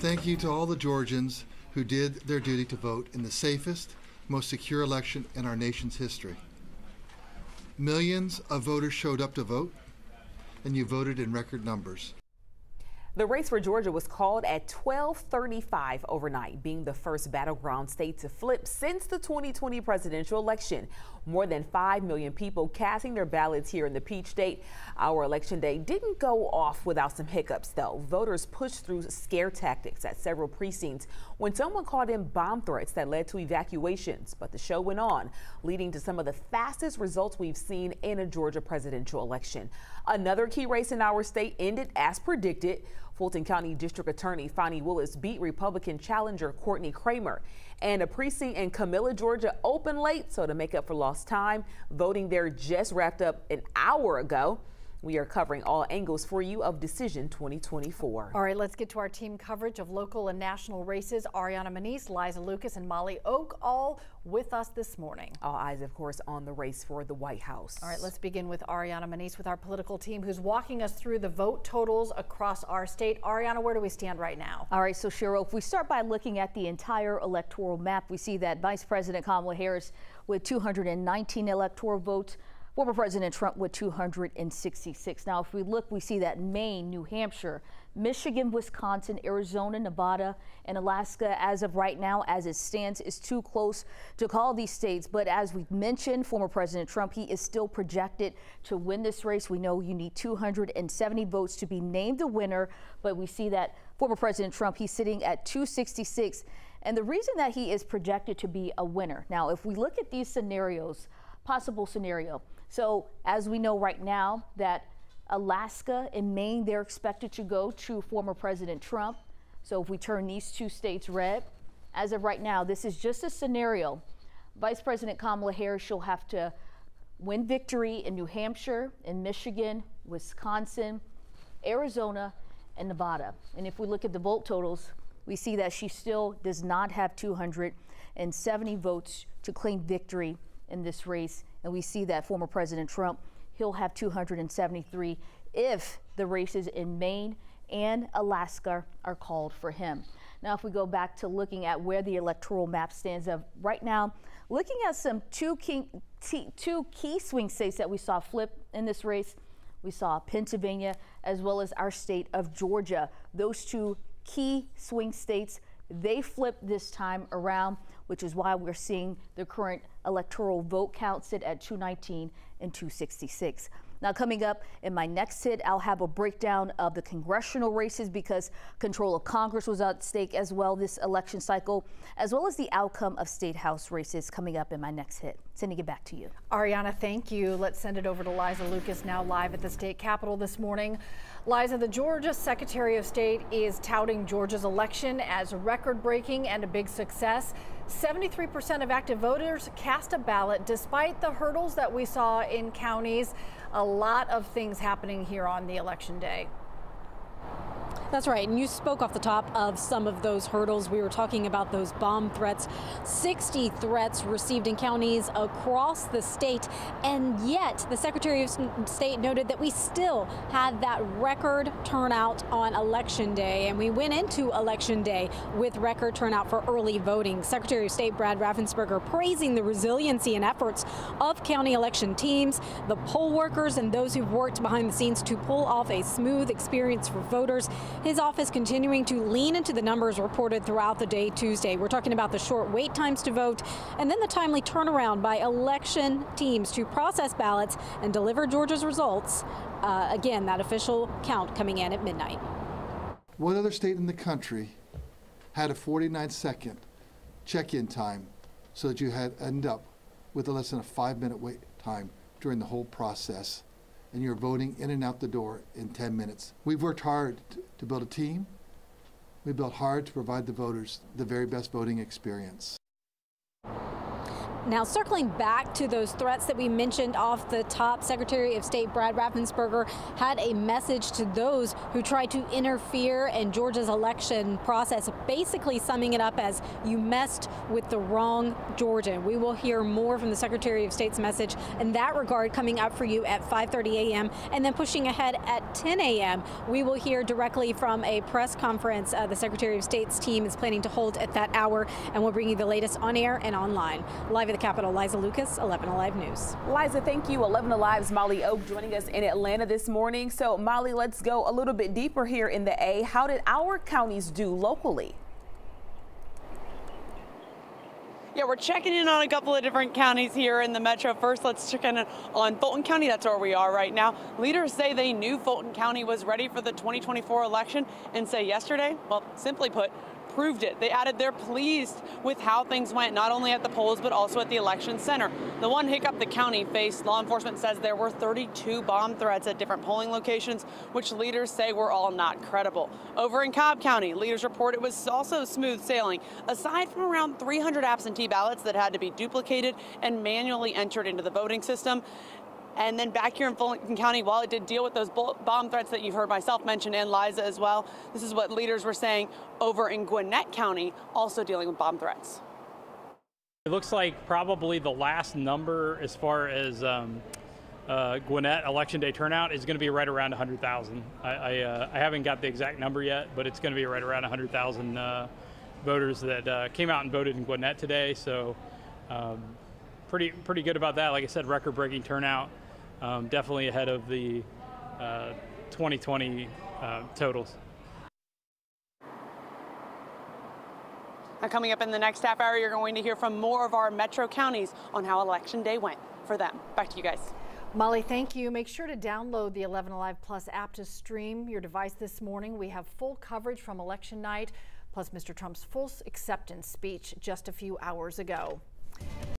Thank you to all the Georgians who did their duty to vote in the safest, most secure election in our nation's history. Millions of voters showed up to vote, and you voted in record numbers. The race for Georgia was called at 1235 overnight, being the first battleground state to flip since the 2020 presidential election. More than 5 million people casting their ballots here in the Peach State. Our election day didn't go off without some hiccups, though. Voters pushed through scare tactics at several precincts when someone called in bomb threats that led to evacuations. But the show went on, leading to some of the fastest results we've seen in a Georgia presidential election. Another key race in our state ended as predicted. Fulton County District Attorney Fani Willis beat Republican challenger Courtney Kramer. And a precinct in Camilla, Georgia opened late, so to make up for lost time, voting there just wrapped up an hour ago. We are covering all angles for you of Decision 2024. All right, let's get to our team coverage of local and national races. Ariana Manise, Liza Lucas, and Molly Oak all with us this morning. All eyes, of course, on the race for the White House. All right, let's begin with Ariana Manise with our political team who's walking us through the vote totals across our state. Ariana, where do we stand right now? All right, so Cheryl, if we start by looking at the entire electoral map, we see that Vice President Kamala Harris with 219 electoral votes former President Trump with 266. Now, if we look, we see that Maine, New Hampshire, Michigan, Wisconsin, Arizona, Nevada, and Alaska, as of right now, as it stands, is too close to call these states. But as we mentioned, former President Trump, he is still projected to win this race. We know you need 270 votes to be named the winner, but we see that former President Trump, he's sitting at 266. And the reason that he is projected to be a winner. Now, if we look at these scenarios, possible scenario, so as we know right now that Alaska and Maine, they're expected to go to former President Trump. So if we turn these two states red, as of right now, this is just a scenario. Vice President Kamala Harris, she'll have to win victory in New Hampshire, in Michigan, Wisconsin, Arizona, and Nevada. And if we look at the vote totals, we see that she still does not have 270 votes to claim victory in this race. And we see that former President Trump, he'll have 273 if the races in Maine and Alaska are called for him. Now, if we go back to looking at where the electoral map stands of right now, looking at some two key, two key swing states that we saw flip in this race, we saw Pennsylvania as well as our state of Georgia. Those two key swing states, they flipped this time around which is why we're seeing the current electoral vote count sit at 219 and 266. Now, coming up in my next hit, I'll have a breakdown of the congressional races because control of Congress was at stake as well this election cycle, as well as the outcome of state house races coming up in my next hit. Sending it back to you. Ariana, thank you. Let's send it over to Liza Lucas now live at the state capitol this morning. Liza, the Georgia Secretary of State is touting Georgia's election as record breaking and a big success. 73% of active voters cast a ballot despite the hurdles that we saw in counties. A lot of things happening here on the election day. That's right. And you spoke off the top of some of those hurdles. We were talking about those bomb threats. 60 threats received in counties across the state. And yet, the Secretary of State noted that we still had that record turnout on Election Day. And we went into Election Day with record turnout for early voting. Secretary of State Brad Raffensperger praising the resiliency and efforts of county election teams, the poll workers, and those who've worked behind the scenes to pull off a smooth experience for voters. His office continuing to lean into the numbers reported throughout the day Tuesday. We're talking about the short wait times to vote and then the timely turnaround by election teams to process ballots and deliver Georgia's results. Uh, again, that official count coming in at midnight. What other state in the country had a 49 second check-in time so that you had end up with a less than a five minute wait time during the whole process? And you're voting in and out the door in 10 minutes. We've worked hard to build a team. We've built hard to provide the voters the very best voting experience. Now, circling back to those threats that we mentioned off the top, Secretary of State Brad Raffensperger had a message to those who tried to interfere in Georgia's election process, basically summing it up as you messed with the wrong Georgia. We will hear more from the Secretary of State's message in that regard coming up for you at 5:30 a.m. and then pushing ahead at 10 a.m. We will hear directly from a press conference uh, the Secretary of State's team is planning to hold at that hour, and we'll bring you the latest on air and online. Live at the Capitol, Liza Lucas, 11 Alive News. Liza, thank you. 11 Alive's Molly Oak joining us in Atlanta this morning. So, Molly, let's go a little bit deeper here in the A. How did our counties do locally? Yeah, we're checking in on a couple of different counties here in the metro. First, let's check in on Fulton County. That's where we are right now. Leaders say they knew Fulton County was ready for the 2024 election and say yesterday, well, simply put, proved it. They added they're pleased with how things went, not only at the polls, but also at the election center. The one hiccup the county faced, law enforcement says there were 32 bomb threats at different polling locations, which leaders say were all not credible. Over in Cobb County, leaders report it was also smooth sailing, aside from around 300 absentee ballots that had to be duplicated and manually entered into the voting system. And then back here in Fulton County, while it did deal with those bomb threats that you've heard myself mention and Liza as well, this is what leaders were saying over in Gwinnett County, also dealing with bomb threats. It looks like probably the last number as far as um, uh, Gwinnett election day turnout is going to be right around 100,000. I, uh, I, haven't got the exact number yet, but it's going to be right around 100,000 uh, voters that uh, came out and voted in Gwinnett today. So um, pretty pretty good about that. Like I said, record-breaking turnout um, definitely ahead of the uh, 2020 uh, totals. Now coming up in the next half hour, you're going to hear from more of our metro counties on how election day went for them. Back to you guys. Molly, thank you. Make sure to download the 11 Alive Plus app to stream your device this morning. We have full coverage from election night, plus Mr. Trump's full acceptance speech just a few hours ago.